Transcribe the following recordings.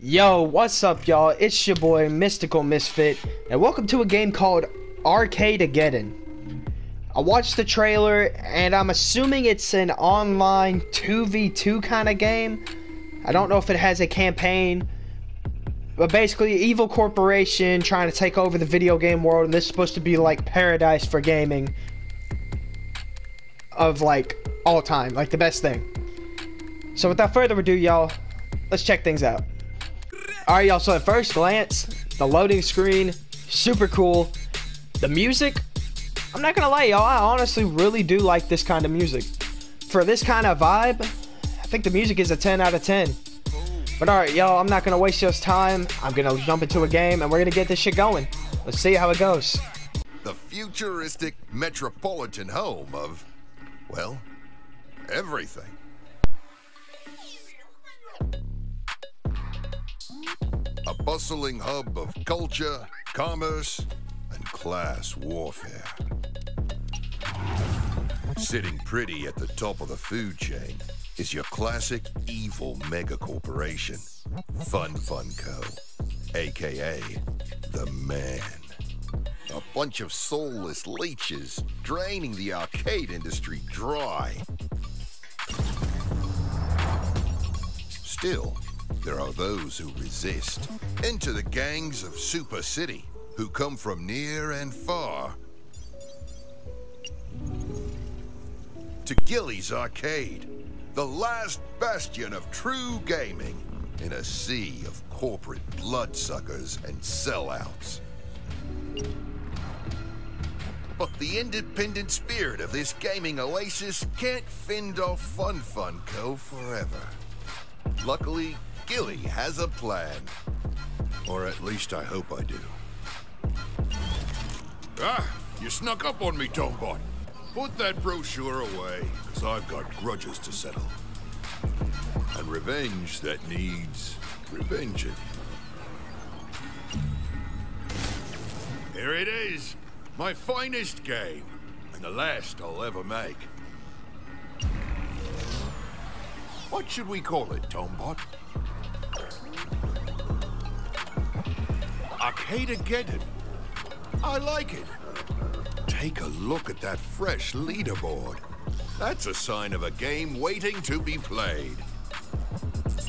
Yo, what's up, y'all? It's your boy, Mystical Misfit, and welcome to a game called Arcadegeddon. I watched the trailer, and I'm assuming it's an online 2v2 kind of game. I don't know if it has a campaign, but basically, evil corporation trying to take over the video game world, and this is supposed to be like paradise for gaming of like all time, like the best thing. So without further ado, y'all, let's check things out. Alright, y'all, so at first glance, the loading screen, super cool. The music, I'm not gonna lie, y'all, I honestly really do like this kind of music. For this kind of vibe, I think the music is a 10 out of 10. But alright, y'all, I'm not gonna waste y'all's time. I'm gonna jump into a game and we're gonna get this shit going. Let's see how it goes. The futuristic metropolitan home of, well, everything. A bustling hub of culture, commerce, and class warfare. Sitting pretty at the top of the food chain is your classic evil mega corporation, Fun Fun Co., aka the Man. A bunch of soulless leeches draining the arcade industry dry. Still, there are those who resist. Enter the gangs of Super City, who come from near and far to Gilly's Arcade, the last bastion of true gaming in a sea of corporate bloodsuckers and sellouts. But the independent spirit of this gaming oasis can't fend off Fun Fun Co. forever. Luckily, Gilly has a plan. Or at least I hope I do. Ah, you snuck up on me, Tomebot. Put that brochure away, because I've got grudges to settle. And revenge that needs revenging. Here it is. My finest game, and the last I'll ever make. What should we call it, Tomebot? Arcadegeddon. I like it. Take a look at that fresh leaderboard. That's a sign of a game waiting to be played.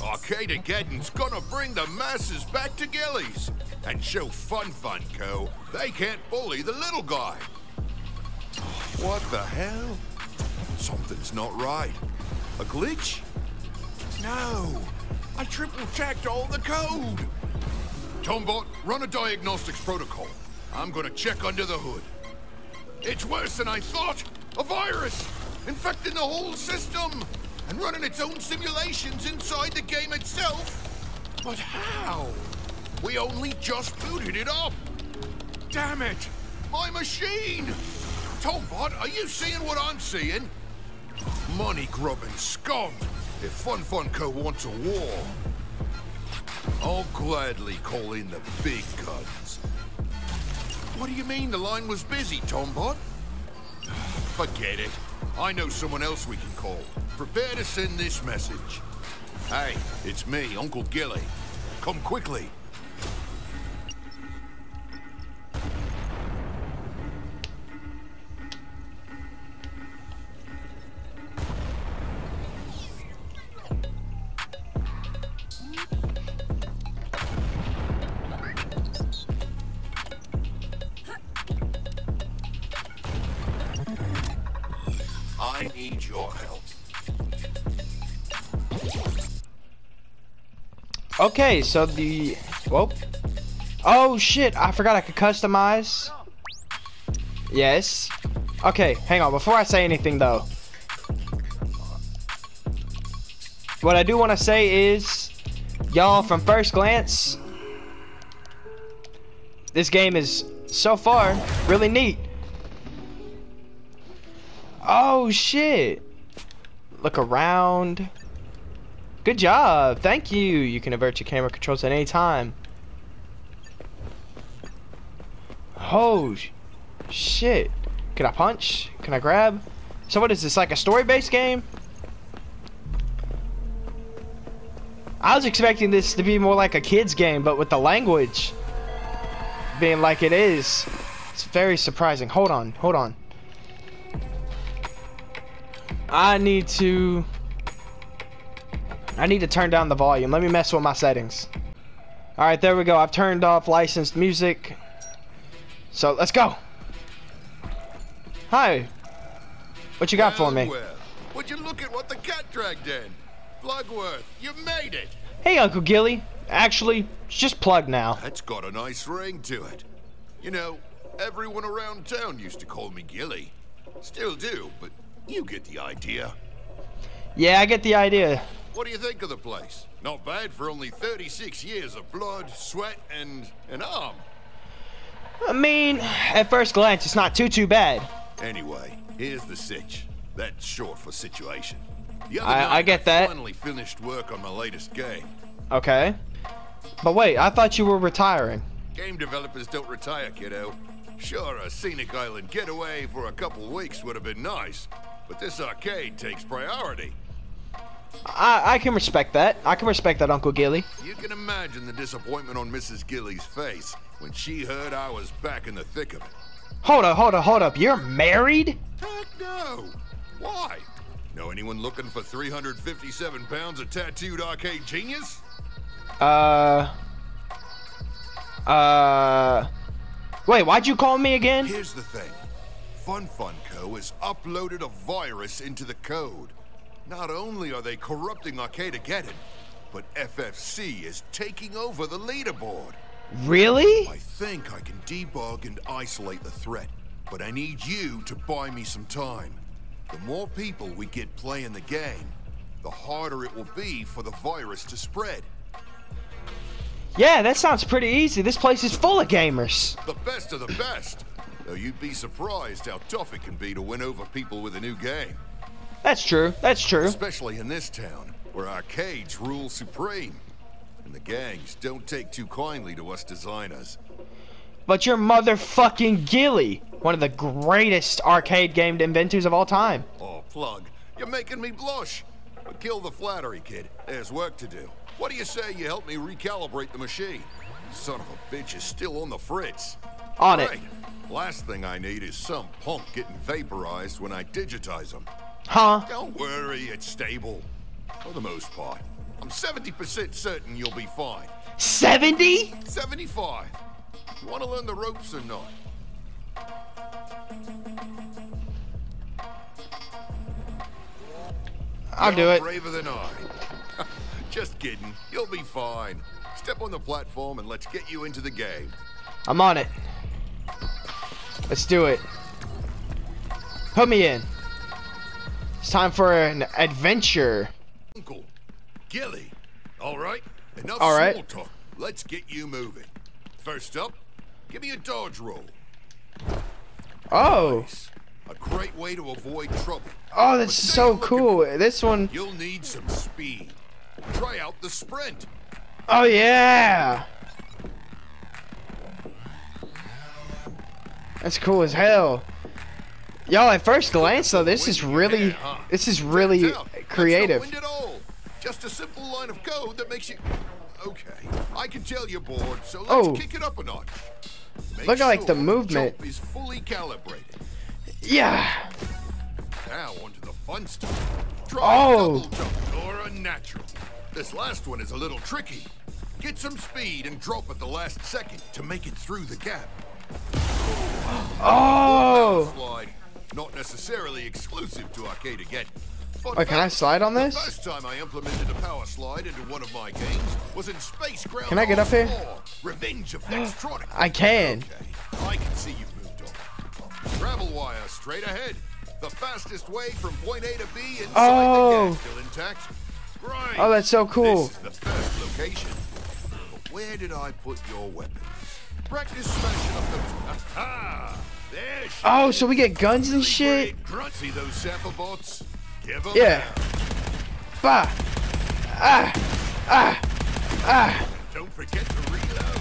Arcadegeddon's gonna bring the masses back to Gilly's and show Fun Fun Co. they can't bully the little guy. What the hell? Something's not right. A glitch? No. I triple-checked all the code. Tomebot, run a diagnostics protocol. I'm gonna check under the hood. It's worse than I thought! A virus! Infecting the whole system! And running its own simulations inside the game itself! But how? We only just booted it up! Damn it! My machine! Tomebot, are you seeing what I'm seeing? Money-grubbing scum! If Fun Fun Co. wants a war, I'll gladly call in the big guns. What do you mean the line was busy, Tomebot? Forget it. I know someone else we can call. Prepare to send this message. Hey, it's me, Uncle Gilly. Come quickly. Need your help. Okay, so the... Whoa. Oh, shit. I forgot I could customize. Yes. Okay, hang on. Before I say anything, though. What I do want to say is... Y'all, from first glance... This game is, so far, really neat. Oh, shit. Look around. Good job. Thank you. You can avert your camera controls at any time. Oh, shit. Can I punch? Can I grab? So what is this, like a story-based game? I was expecting this to be more like a kid's game, but with the language being like it is, it's very surprising. Hold on, hold on. I need to... I need to turn down the volume. Let me mess with my settings. Alright, there we go. I've turned off licensed music. So, let's go. Hi. What you got for me? Well, would you look at what the cat dragged in? Plugworth, you made it! Hey, Uncle Gilly. Actually, it's just Plug now. That's got a nice ring to it. You know, everyone around town used to call me Gilly. Still do, but you get the idea. Yeah, I get the idea. What do you think of the place? Not bad for only 36 years of blood, sweat, and an arm. I mean, at first glance, it's not too, too bad. Anyway, here's the sitch. That's short for situation. The other I- night, I get that. finally finished work on my latest game. Okay. But wait, I thought you were retiring. Game developers don't retire, kiddo. Sure, a scenic island getaway for a couple weeks would have been nice, but this arcade takes priority. I, I can respect that. I can respect that, Uncle Gilly. You can imagine the disappointment on Mrs. Gilly's face when she heard I was back in the thick of it. Hold up, hold up, hold up. You're married? Heck no! Why? Know anyone looking for 357 pounds of tattooed arcade genius? Uh. Uh. Wait, why'd you call me again? Here's the thing. Fun Fun Co. has uploaded a virus into the code. Not only are they corrupting Arcade Arcadegeddon, but FFC is taking over the leaderboard. Really? I think I can debug and isolate the threat, but I need you to buy me some time. The more people we get playing the game, the harder it will be for the virus to spread. Yeah, that sounds pretty easy. This place is full of gamers. The best of the best. Though you'd be surprised how tough it can be to win over people with a new game. That's true. That's true. Especially in this town, where arcades rule supreme. And the gangs don't take too kindly to us designers. But you're motherfucking Gilly, one of the greatest arcade game inventors of all time. Oh, plug, you're making me blush. But kill the flattery, kid. There's work to do. What do you say you help me recalibrate the machine? Son of a bitch is still on the fritz. On it. Last thing I need is some punk getting vaporized when I digitize them. Huh? Don't worry, it's stable. For the most part. I'm 70% certain you'll be fine. 70? 75. You want to learn the ropes or not? I'll do it. braver than I. Just kidding. You'll be fine. Step on the platform and let's get you into the game. I'm on it. Let's do it. Put me in. It's time for an adventure. Uncle, Gilly. All right. Enough All right. small talk. Let's get you moving. First up, give me a dodge roll. Oh. A great way to avoid trouble. Oh, that's so cool. This one. You'll need some speed. Try out the sprint. Oh, yeah. That's cool as hell. Y'all, at first glance, though, this is Wind in your really, this is really Checked out. That's creative. no wind at all. Just a simple line of code that makes you. Okay, I can tell you're bored, so let's Oh. kick it up a notch. Make Look at, like, the movement. is fully calibrated. Yeah. Now onto the fun stuff. Try Oh. double jump or a natural. This last one is a little tricky. Get some speed and drop at the last second to make it through the gap. Oh. Slide, not necessarily exclusive to Arcadegeddon. Wait, can I slide on The this? first time I implemented a power slide into one of my games was in Space Ground Can I get up here? Revenge of Nextronic. I can. Okay, I can see you've moved on. Travel wire straight ahead. The fastest way from point A to B inside Oh. the gas still intact. Right. Oh, that's so cool. This is the first location. But where did I put your weapons? Practice smashing up those. Aha! There she Oh, so we get guns and shit? those sample bots? Give 'em Yeah. Bah. Ah. Ah. Ah. Don't forget to reload.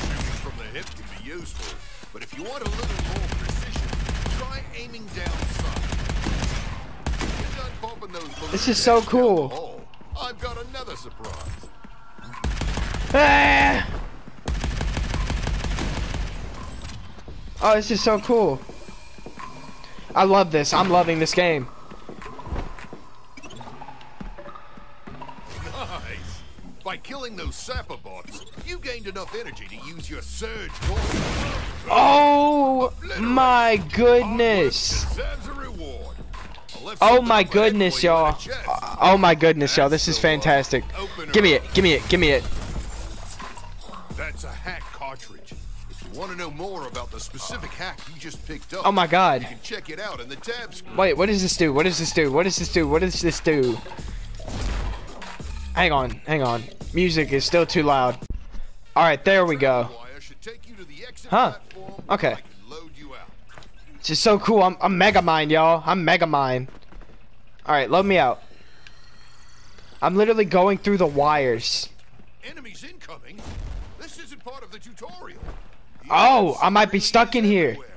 Shooting from the hip can be useful, but if you want a little more precision, try aiming down sight. You're done popping those balloons This is so cool. I've got another surprise. Ah! Oh, this is so cool. I love this. I'm loving this game. Nice. By killing those sapper bots, you gained enough energy to use your surge. Oh my goodness. Deserves a reward. I left Oh my goodness, y'all. Oh my goodness, y'all. This is fantastic. Give me it. Give me it. Give me it. That's a hack cartridge. Want to know more about the specific hack you just picked up, Oh my god. you can check it out in the tab screen. Wait, what does this do? What does this do? What does this do? What does this do? Hang on, hang on. Music is still too loud. Alright, there we go. Wire should take you to the exit Huh. Okay. where I can load you out. It's just so cool. I'm, I'm Megamind, y'all. I'm Megamind. Alright, load me out. I'm literally going through the wires. Enemies incoming? This isn't part of the tutorial. Oh, I might be stuck in here. Everywhere.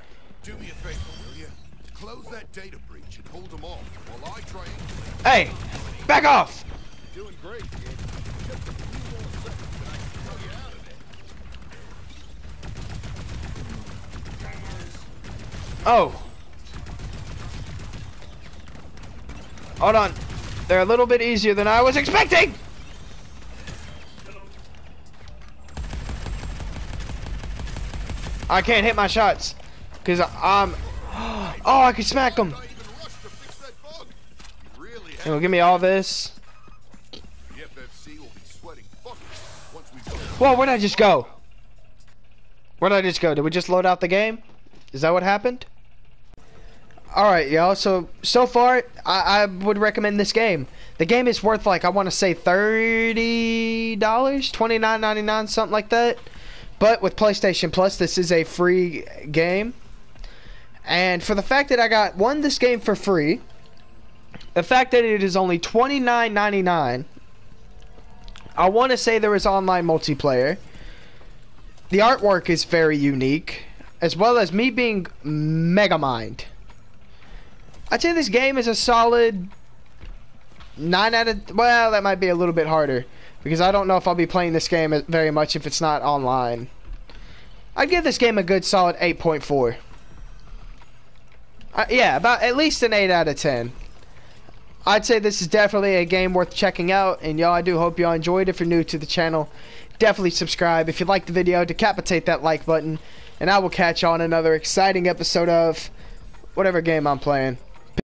Do me a favor, will you? Close that data breach and hold them off while I triangulate. Hey, back off. Doing great, kid. Just a few more seconds and I can throw you out of there. Oh. Hold on. They're a little bit easier than I was expecting. I can't hit my shots because I'm. Oh, I can smack them. Really And will give me all this. Whoa, where'd I just go? Where'd I just go? Did we just load out the game? Is that what happened? Alright, y'all. So, so far, I, I would recommend this game. The game is worth, like, I want to say $30? $29.99, something like that. But with PlayStation Plus, this is a free game. And for the fact that I got, one, this game for free. The fact that it is only $29.99. I want to say there is online multiplayer. The artwork is very unique, as well as me being Megamind. I'd say this game is a solid 9 out of. Well, that might be a little bit harder, because I don't know if I'll be playing this game very much if it's not online. I'd give this game a good solid 8.4. Uh, yeah, about at least an 8 out of 10. I'd say this is definitely a game worth checking out, and y'all, I do hope y'all enjoyed. If you're new to the channel, definitely subscribe. If you liked the video, decapitate that like button, and I will catch you on another exciting episode of whatever game I'm playing.